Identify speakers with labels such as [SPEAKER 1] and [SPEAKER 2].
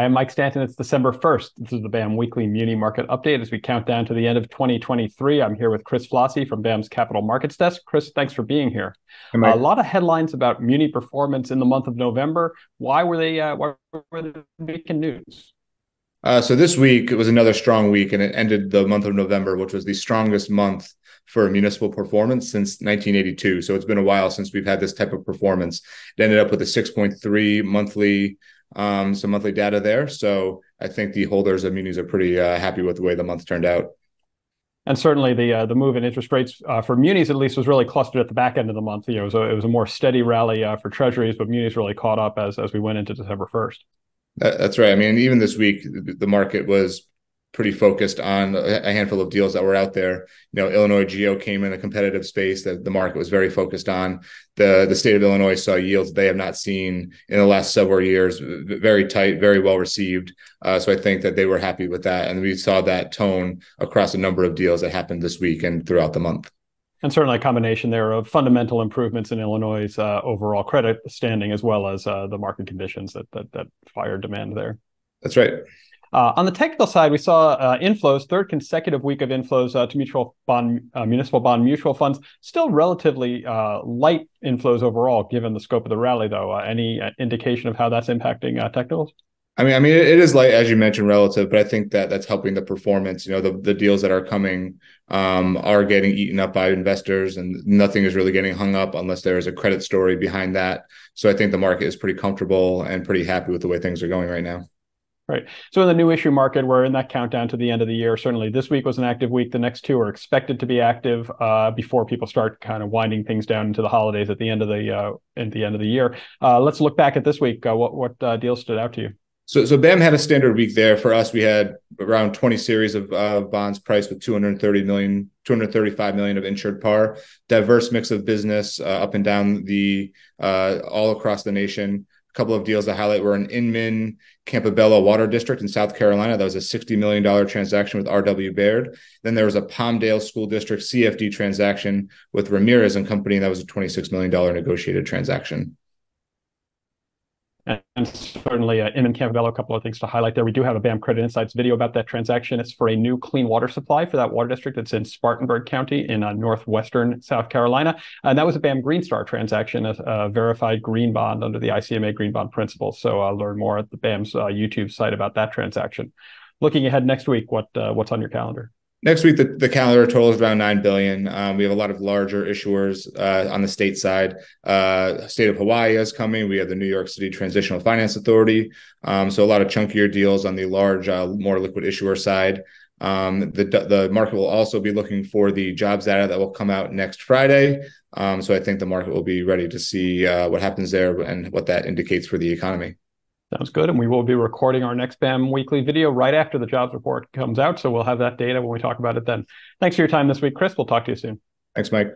[SPEAKER 1] I am Mike Stanton. It's December 1st. This is the BAM Weekly Muni Market Update as we count down to the end of 2023. I'm here with Chris Flossie from BAM's Capital Markets Desk. Chris, thanks for being here. Hey, a lot of headlines about Muni performance in the month of November. Why were they, uh, why were they making news?
[SPEAKER 2] Uh, so this week it was another strong week, and it ended the month of November, which was the strongest month for municipal performance since 1982. So it's been a while since we've had this type of performance. It ended up with a 6.3 monthly um, some monthly data there. So I think the holders of munis are pretty uh, happy with the way the month turned out.
[SPEAKER 1] And certainly the uh, the move in interest rates uh, for munis at least was really clustered at the back end of the month. You know, it was a, it was a more steady rally uh, for treasuries, but munis really caught up as as we went into December first.
[SPEAKER 2] That's right. I mean, even this week, the market was pretty focused on a handful of deals that were out there. You know, Illinois GO came in a competitive space that the market was very focused on. The the state of Illinois saw yields they have not seen in the last several years, very tight, very well received. Uh, so I think that they were happy with that, and we saw that tone across a number of deals that happened this week and throughout the month.
[SPEAKER 1] And certainly a combination there of fundamental improvements in Illinois' uh, overall credit standing, as well as uh, the market conditions that, that that fired demand there.
[SPEAKER 2] That's right.
[SPEAKER 1] Uh, on the technical side, we saw uh, inflows, third consecutive week of inflows uh, to mutual bond, uh, municipal bond mutual funds. Still relatively uh, light inflows overall, given the scope of the rally. Though, uh, any indication of how that's impacting technicals?
[SPEAKER 2] I mean, I mean, it is light as you mentioned, relative, but I think that that's helping the performance. You know, the the deals that are coming um, are getting eaten up by investors, and nothing is really getting hung up unless there is a credit story behind that. So I think the market is pretty comfortable and pretty happy with the way things are going right now.
[SPEAKER 1] Right. So in the new issue market, we're in that countdown to the end of the year. Certainly, this week was an active week. The next two are expected to be active uh, before people start kind of winding things down into the holidays at the end of the uh, at the end of the year. Uh, let's look back at this week. Uh, what what uh, deals stood out to you?
[SPEAKER 2] So, so BAM had a standard week there. For us, we had around 20 series of uh, bonds priced with 230 million, 235 million of insured par. Diverse mix of business up and down the all across the nation. A couple of deals to highlight were an Inman Campobello Water District in South Carolina. That was a $60 million transaction with RW Baird. Then there was a Palmdale School District CFD transaction with Ramirez and Company. That was a $26 million negotiated transaction.
[SPEAKER 1] And certainly, uh, Inman Campobello, a couple of things to highlight there. We do have a BAM Credit Insights video about that transaction. It's for a new clean water supply for that water district. that's in Spartanburg County in uh, northwestern South Carolina. And that was a BAM Green Star transaction, a, a verified green bond under the ICMA green bond principles. So I'll learn more at the BAM's uh, YouTube site about that transaction. Looking ahead next week, what uh, what's on your calendar?
[SPEAKER 2] Next week, the, the calendar total is around nine billion. Um, we have a lot of larger issuers uh, on the state side. Uh, state of Hawaii is coming. We have the New York City Transitional Finance Authority. Um, so a lot of chunkier deals on the large, uh, more liquid issuer side. Um, the the market will also be looking for the jobs data that will come out next Friday. Um, so I think the market will be ready to see uh, what happens there and what that indicates for the economy.
[SPEAKER 1] Sounds good. And we will be recording our next BAM weekly video right after the jobs report comes out. So we'll have that data when we talk about it then. Thanks for your time this week, Chris. We'll talk to you soon.
[SPEAKER 2] Thanks, Mike.